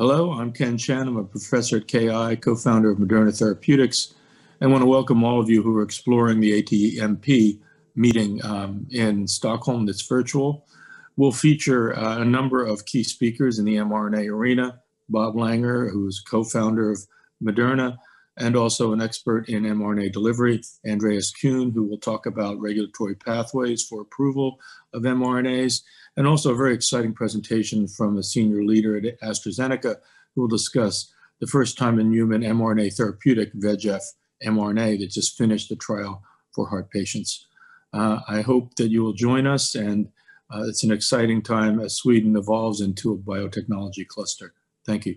Hello, I'm Ken Chien. I'm a professor at KI, co-founder of Moderna Therapeutics, and want to welcome all of you who are exploring the ATMP meeting um, in Stockholm that's virtual. We'll feature uh, a number of key speakers in the mRNA arena, Bob Langer, who's co-founder of Moderna, and also an expert in mRNA delivery, Andreas Kuhn, who will talk about regulatory pathways for approval of mRNAs, and also a very exciting presentation from a senior leader at AstraZeneca, who will discuss the first time in human mRNA therapeutic, VEGF mRNA, that just finished the trial for heart patients. Uh, I hope that you will join us, and uh, it's an exciting time as Sweden evolves into a biotechnology cluster. Thank you.